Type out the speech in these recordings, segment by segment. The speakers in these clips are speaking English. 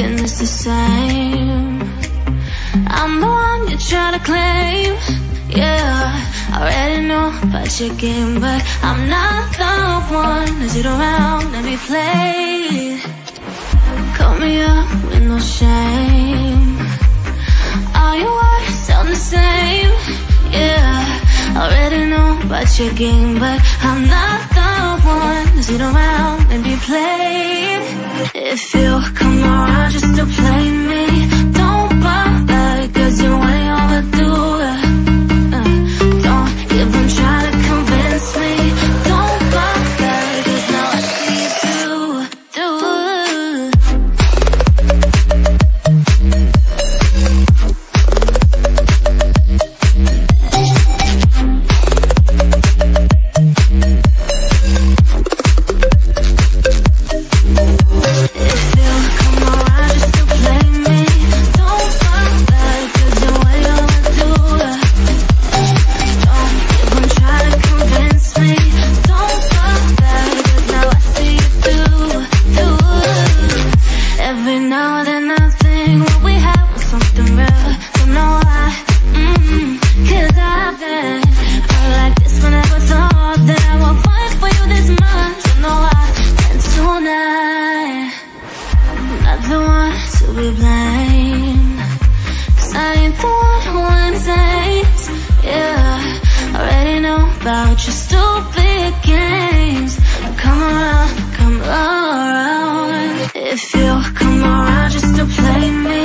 thinking it's the same. I'm the one you try to claim. Yeah, I already know about your game, but I'm not the one to sit around and be played. Call me up with no shame. All your words sound the same. Yeah, I already know about your game, but I'm not the one to sit around and be played. If you come around just to play to be blamed. 'Cause I ain't the one who insane. Yeah, already know about your stupid games. Come around, come around. If you come around just to play me,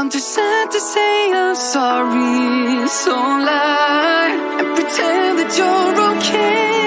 I'm too sad to say I'm sorry, so lie and pretend that you're okay.